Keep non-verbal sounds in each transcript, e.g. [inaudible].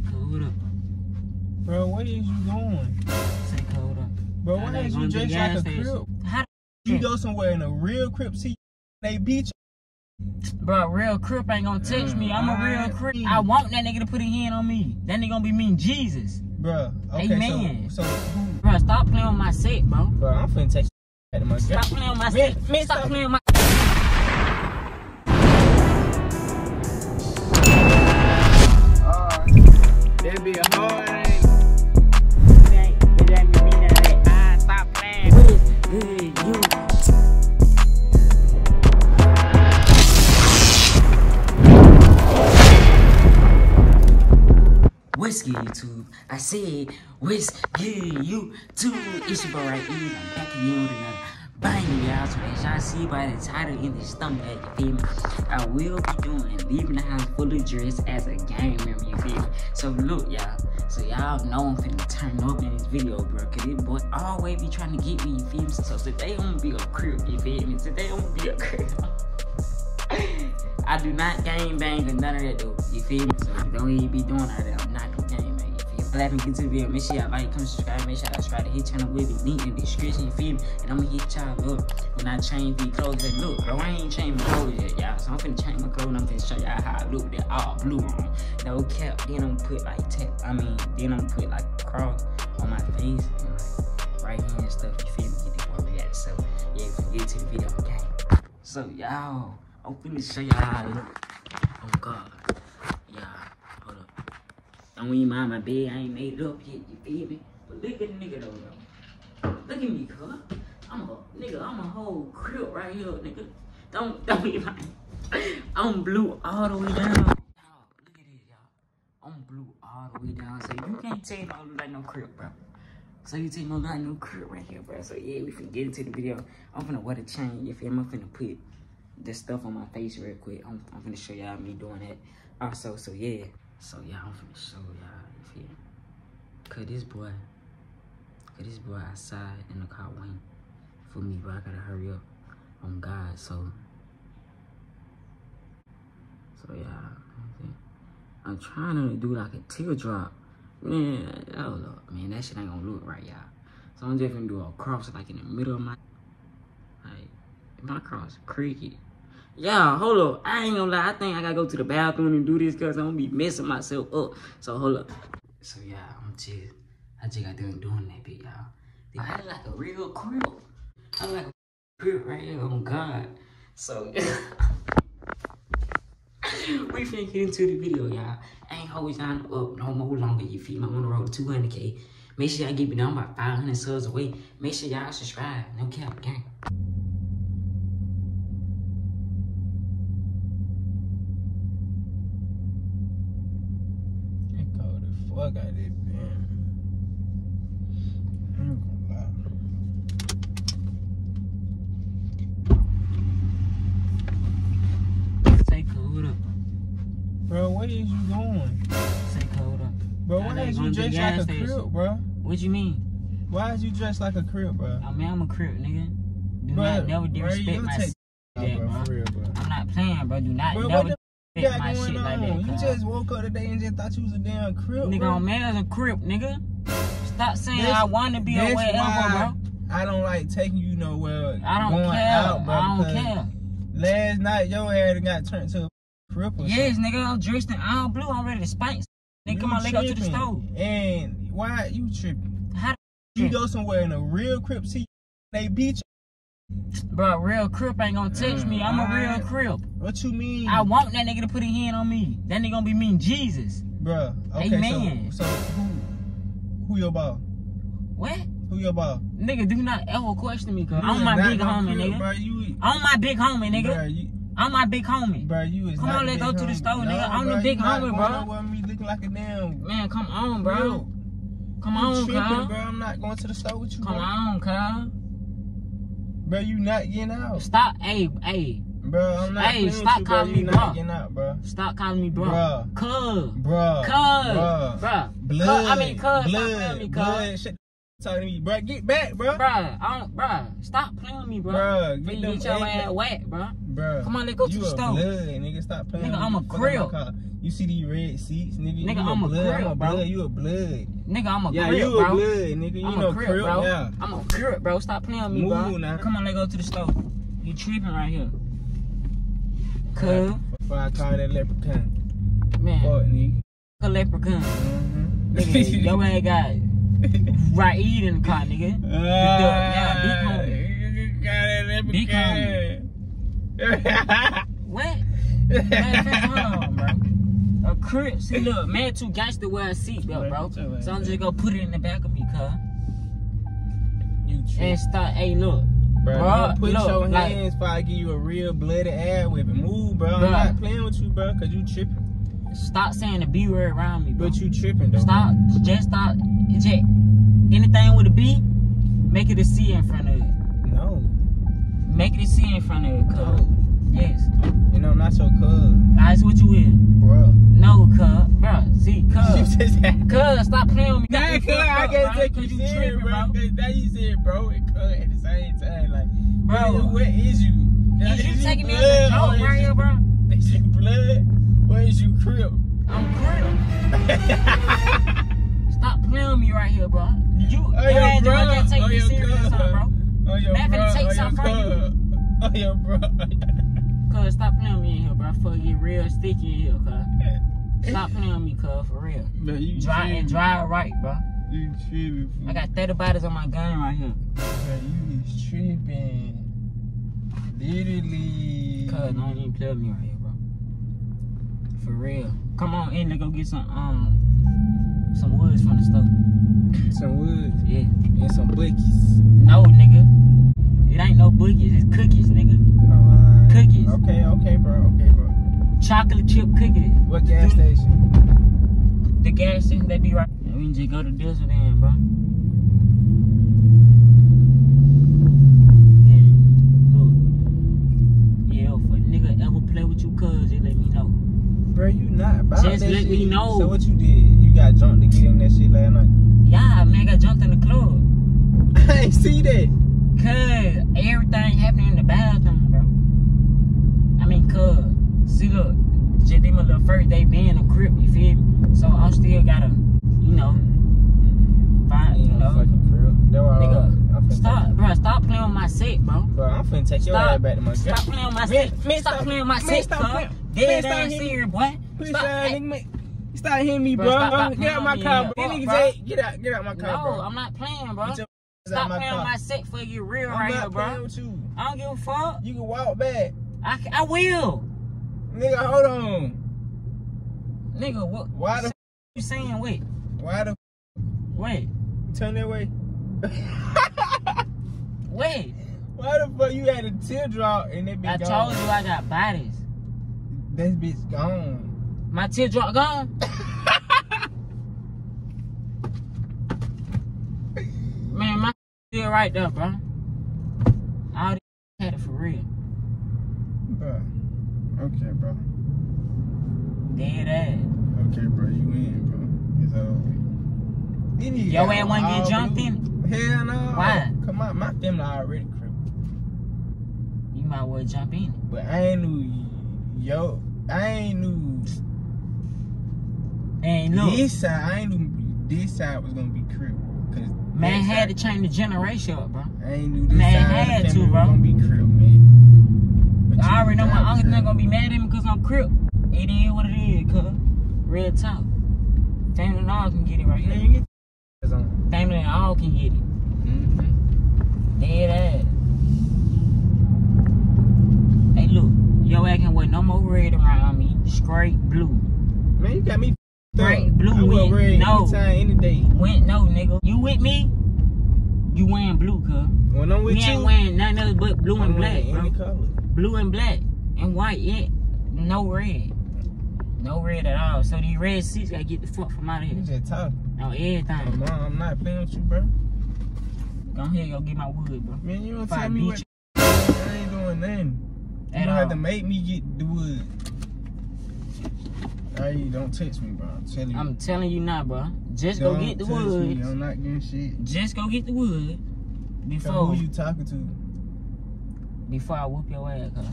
Say code up. Bro, where is you going? Say code up. Bro, why is you dressed like a station. How You go somewhere in a real crip, see they beat you. Bro, real crip ain't gonna touch me. I'm a real crip. I want that nigga to put a hand on me. That nigga gonna be mean Jesus. Bro, okay, Amen. so, so who? Bro, stop playing with my set, bro. Bro, I'm finna text you at my Stop playing with my set. man, stop stop. playing with my Ah, stop playing. What is good, you? Whiskey YouTube. I said whiskey YouTube. It's your boy right here. I'm back again with another bang, y'all. So as y'all see by the title in the thumbnail you feel me? I will be doing leaving the house fully dressed as a gang member, you feel me? So look, y'all. So y'all know I'm finna turn up in this video, bro. Cause this boy always be trying to get me, you feel me? So today I'm gonna be a crip, you feel me? Today I'm gonna be a crip. [laughs] I do not game bang or none of that though. You feel me? So don't even be doing all that. I'm not do game bang. You feel me? Let me get to the video. Make sure y'all like, comment, subscribe. Make sure y'all subscribe to his channel with the link in the description. You feel me? And I'm gonna hit y'all up when I change these clothes. And look, bro, I ain't changed my clothes yet, y'all. So I'm finna change my clothes. and I'm finna show y'all how I look. They're all blue on. No cap. Then I'm put like tap. I mean, then I'm put like cross on my face and like right hand and stuff. You feel me? Get the boy react. So yeah, get to the video, okay. So y'all, I'm finna show y'all how to look. Oh God. Don't even mind my bed, I ain't made it up yet, you feel me? But look at the nigga though. Look at me, cuz. I'm a nigga, I'm a whole crip right here, nigga. Don't [laughs] don't even mind. I'm blue all the way down. Look at this, y'all. I'm blue all the way down. So you can't tell me I look like no crip, bro. So you I look like no crip right here, bro. So yeah, we finna get into the video. I'm finna wear the chain, you feel me? I'm finna put this stuff on my face real quick. I'm, I'm gonna show y'all me doing that. Also, so yeah. So yeah, I'm finna show y'all, me? Cause this boy, cause this boy outside in the car waiting for me, but I gotta hurry up on God, so. So yeah, I'm trying to do like a teardrop. Man, oh, hold up, man, that shit ain't gonna look right, y'all. So I'm just gonna do a cross like in the middle of my, like, my cross, cricket. Yeah, hold up. I ain't gonna lie. I think I gotta go to the bathroom and do this because I'm gonna be messing myself up. So hold up. So yeah, I'm just, I just got done doing that bit, y'all. I like a real crip. I like a crip right here on God. So [laughs] we finna get into the video, y'all. I ain't hold y'all up no more longer. You feel me? I'm on the road to 200k. Make sure y'all get me down by 500 subs away. Make sure y'all subscribe. No cap, gang. It cold the fuck out of it, man. I ain't gonna lie. Say code up. Bro, where is you going? Say code up. Bro, why is you dressed like a station. crip, bro? What you mean? Why is you dressed like a crip, bro? I mean, I'm a crip, nigga. Do Bro, not never disrespect my take- Oh, that, bro, for real, bro. I'm not playing, bro. Do not Bro, never the You got my going shit like that. You just woke up today and just thought you was a damn crip, Nigga, bro. on man as a crip, nigga. Stop saying That's- I want to be a whatever, bro. I don't like taking you nowhere. I don't care. Out, bro, I don't care. Last night, your ass got turned to a crip or Yes, something. nigga, I'm dressed in all blue. I'm ready to spank. Nigga, come on, let go to the store. And why you tripping? How You go somewhere in a real crip, see they beat you. Bro, real crip ain't gonna touch me. I'm a real crip. What you mean? I want that nigga to put his hand on me. That nigga gonna be mean Jesus. Bro, Okay, Amen. so, so who, who your ball? What? Who your ball? Nigga, do not ever question me, cuz. You I'm my big no homie, nigga. Bruh, you, I'm my big homie, nigga. You, I'm my big homie. bro. you is Come not on, let's go to the store, no, nigga. I'm the big homie, bro. me looking like a damn. Man, come on, bro. Come on, tripping, cuz. bro. I'm not going to the store with you, Come bro. on, cuz. Bro, you not getting out. Stop, hey, hey. Bro, I'm not Hey, stop you, calling You me bro. getting out, bro. Stop calling me bro. Bruh. Cuz. Bruh. Cuz. Bruh. Blood. Cuz. I mean, cuz. Stop blood. playing me, cuz. blood. Shit. Talking to me, bro. Get back, bro. Bro, I don't, bruh, stop playing with me, bro. Before get you get your ass whacked, bro. Bro, Come on, let's go to the store. blood, nigga. Stop playing. Nigga, I'm a crip. You see these red seats, nigga? Nigga, I'm a crip, bro. blood. You a blood. Nigga, I'm a Yeah, crip, you bro. a blood, nigga. You I'm know a crip, crip, bro. yeah. I'm a crip, bro. Stop playing with me, bro. Move now. Come on, let's go to the store. You tripping right here. Cuz, Before I call that leprechaun. man, Fuck, nigga. a leprechaun. Mm-hmm. Nigga, your [laughs] ass got right in the car, nigga. Yeah, big homie. Got that Big. What? Man, hold on, bro. A crip. See, look, man, too gangster wear a seatbelt, bro. So I'm just gonna put it in the back of me, car. You. And start, hey, look. Bro, don't put look, your like- hands before I give you a real bloody ass whipping. Move, bro. I'm not playing with you, bro, because you tripping. Stop saying the B word around me, bro. But you tripping, though. Stop. Just stop. Just anything with a B, make it a C in front of it. No. Make it a C in front of it, cuz. No. Yes. You know, not your cuz, That's what you in. bro. No, cuz. Bro, see, [laughs] You cuz. Cuz, stop playing with me. Nah, cuz, I can't bro, take you you serious, bro. bro. Now you said bro and cuz at the same time. Like, Bro. what is you? Now, Is you is taking me as a joke right here, bro? Is you blood? Is you crip? I'm crip. [laughs] Stop playing with me right here, bro. You, Oh, your ass bro. like take Oh, me serious or something, bro. Oh, your Man, finna take oh, something from you. [laughs] Oh, your bro. [laughs] Cuz, stop playing with me in here, bro. I fuck get real sticky in here, cuz. Stop playing with me, cuz, for real. Bro, you Drive and drive right, bro. You tripping. I got 30 bodies on my gun right here. Bro, you is tripping. Literally. Cuz, don't even play with me right here. For real. Come on in, let's go get some, um, some woods from the store. Some woods? Yeah. and some bookies. No, nigga. It ain't no boogies, it's cookies, nigga. Cookies. Okay, okay, bro. Okay, bro. Chocolate chip cookies. What gas station? The gas station, they be right. We can just go to Desert End, bro. And look. Yeah, if a nigga ever play with you, cuz, just let me know. Bro, you not about Just that let shit. me know. So what you did? You got jumped to get in that shit last night? Yeah, man, got jumped in the club. [laughs] I ain't see that. Cuz, everything happening in the bathroom, bro. I mean, cuz, see, look, just them a little first, they being a crip, you feel me? So I'm still gotta, you know, find, you know, fucking crip. That's nigga, I'm, I'm finna stop, bro, stop playing with my set, bro. bro, I'm finna take your Stop. ass back to my Stop playing with my set. stop, playing with my set, stop Dead ass hitting me. boy. Please, Stop. Hey, nigga, man. Stop hitting me, Bro, bro. stop- stop get playing out my car, bro. Nigga get out, get out my car, no, bro. I'm not playing, bro. Stop my playing with my set for you real I'm right not here, playing bro. with you. I don't give a fuck. You can walk back. I, I will. Nigga, hold on. Nigga, what? Why the you saying? Wait, why the wait, turn that way? wait. [laughs] Why the fuck you had a teardrop and it bitch I gone? told you I got bodies. That bitch gone. My teardrop gone. [laughs] Man, my still right there, bro. All this had it for real. Bro. Okay, bro. Dead ass. Okay, bro. You in, bro. It's over. You Your got ass wanna get jumped blue. in? Hell no. Why? Come on, my family already crippled. You might well jump in. But I ain't knew, yo, I ain't knew And look, this side, I ain't knew this side was gonna be crippled. Cause man had to change the generation up, bro. I ain't knew this Man side had to, bro. was gonna be crippled, man. But I already know my uncle's not gonna be mad at me because I'm crip. It is what it is, cuz. Real talk. Family and all can get it right here. you get your ass on. Family and all can get it. Mhm. Dead ass. Hey, look. Yo acting no more red around me. Straight blue. Man, you got me straight blue I win. red No. anytime, any day. Went no, nigga. You with me? You wearing blue, cuz. When I'm with We you, ain't wearing nothing else but blue I'm and black, wearing bro. any color. Blue and black. And white, yeah. No red. No red at all. So these red seats gotta get the fuck from out of You here. just talking. On Oh, everything. no, I'm not playing with you, bro. Go ahead, go get my wood, bro. Man, you don't tell me what. I ain't doing nothing. You don't have to make me get the wood. Hey, don't text me, bro. I'm telling you. I'm telling you now, bro. Just go Don't get the text me. wood. I'm not getting shit. Just go get the wood So before who you talking to? before I whoop your ass, cuz.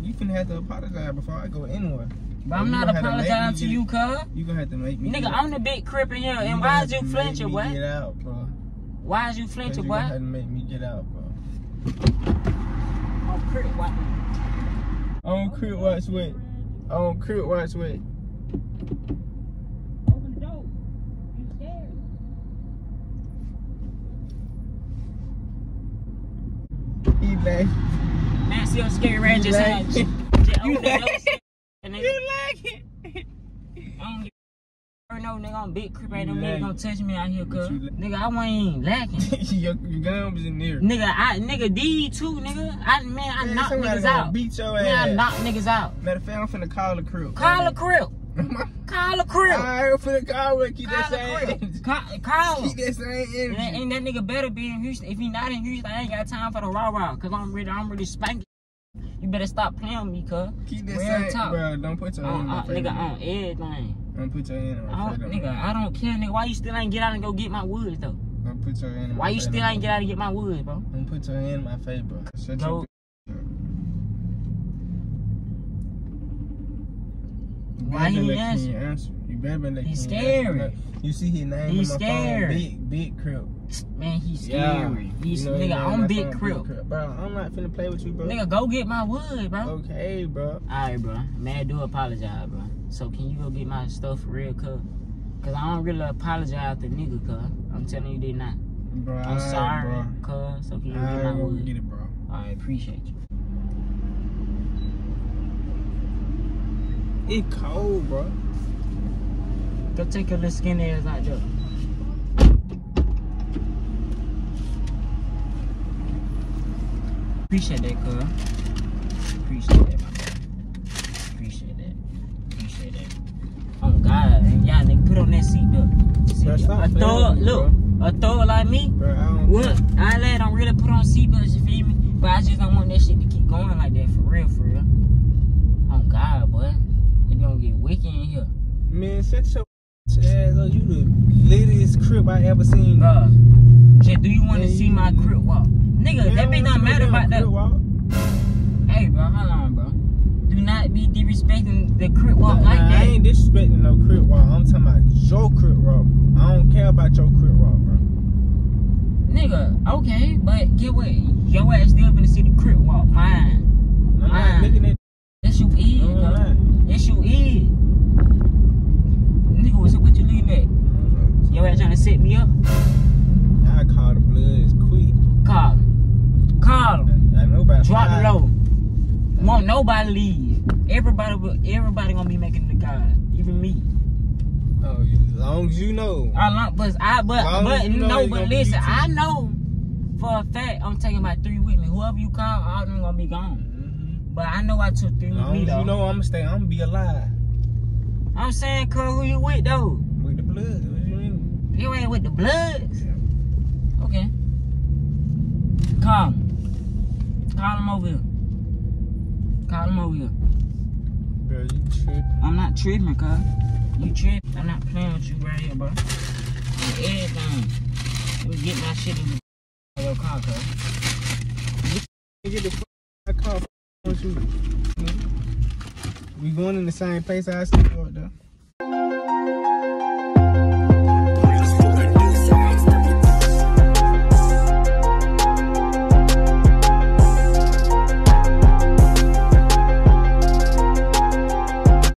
you finna have to apologize before I go anywhere. But I'm not have to apologizing to you, cuz. You gonna have to make me. Nigga, I'm the big crip in here. you And why is you flinching, boy? Get out, bro. Why is you flinching, you gonna have to make me get out, bro. Oh, crip, what? On crib watch with. On crib watch with. Open the door. You scared? He like. Man, see your scary rat just had. You like it. You like it. I a no nigga, I'm big crip. Ain't no nigga gonna touch me out here, cuz. Nigga, I even lacking. [laughs] your, your gun was in there. nigga, I, nigga, D2, nigga. I, man, I Man, knock niggas out. Beat your Man, I ass. knock niggas out. Matter of fact, I'm finna call the crew. Call a crip. [laughs] Call a. Alright, I'm finna call her. Keep that Call a same energy. Call, call him. Keep that same energy. and that nigga better be in Houston. If he not in Houston, I ain't got time for the rah rah. Cause I'm ready, I'm ready spanking. Better stop playing with me, cuz. Keep that Real talk. bro. Don't put your hand On, on, nigga, on everything. Don't put your hand in I don't, nigga, I don't care, nigga. Why you still ain't get out and go get my woods, though? Don't put your hand Why you still ain't get out and get my woods, bro? Don't put your hand in my face, bro. Shut Go. your You Why better he answer? Answer. You better let He's scary. You see his name He's on my scary. phone. Big, big crip. Man, he's Yeah. scary. He's You know nigga, on I'm big crip. Bro, I'm not finna play with you, bro. Nigga, go get my wood, bro. Okay, bro. Alright, bro. Man, I do apologize, bro. So can you go get my stuff for real, cuz? Cause I don't really apologize to nigga, cuz. I'm telling you, they not. Bro, I'm sorry, bro. cuz. So can you Alright, get my wood? get it, bro. I appreciate you. It cold, bro. Go take your little skinny ass out, Joe. Appreciate that, cuz. Appreciate that, my boy. Appreciate that. Appreciate that. Oh God, and y'all nigga put on that seatbelt. Bro, stop a thug, look, a thug like me. Bro, I don't. What? I let don't really put on seatbelts, you feel me? But I just don't want that shit to keep going like that for real, for real. Oh God, boy. It gonna get wicked in here. Man, shut your ass up. You the latest crip I ever seen. Bruh, Jet, do you want to see my crip walk? Nigga, Man, that bitch don't matter about that that. crip walk. Hey, bro, hold on, bro. Do not be disrespecting the crip walk Nah, like I that. ain't disrespecting no crip walk. I'm talking about your crip walk. I don't care about your crip walk, bro. Nigga, okay, but get what? Your ass still gonna see the crip walk. Mine. I'm Ah. not looking at Yes, you is, no, I'm cuz. not. Yes, you is. Nigga, what's what you looking at? Your ass trying to set me up? I call the bloods quick. Call him. Call him. I know about Drop five. low. Won't nobody leave. Everybody will, everybody gonna be making the God. Even me. Oh, as long as you long, but I but but you know no, but listen. I know for a fact I'm taking my three with me. Whoever you call, all of them gonna be gone. Mhm. But I know I took three As with me though. you know I'm gonna stay, I'm gonna be alive. I'm saying, cuz who you with though? With the blood. what you mean? You ain't with the Bloods. Okay. Call him. Call him over here. Call him over here. Bro, you tripping. I'm not tripping, cuz. You tripping. I'm not playing with you right here, bro. And everything. Let me get my shit in the your car, cuz. Get the fuck you. We going in the same place I you out there.